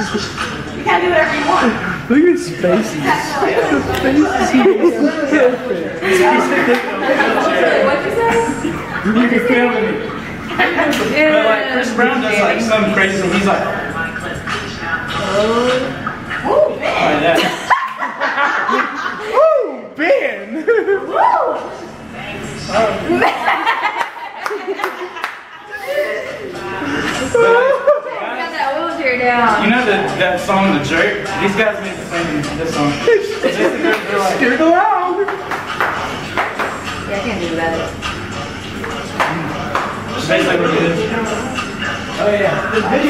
You can do whatever you want. Look at his faces. The faces he perfect. What'd you say? You can feel me. But like Chris Brown does like something crazy. He's like, Ooh, man. like that. Ooh, Ben! Got oh. that wheelchair down. You know that that song, The Jerk? These guys made the same this song. Basically, they're Scared aloud! Yeah, I can't do that. basically what it is. Oh yeah.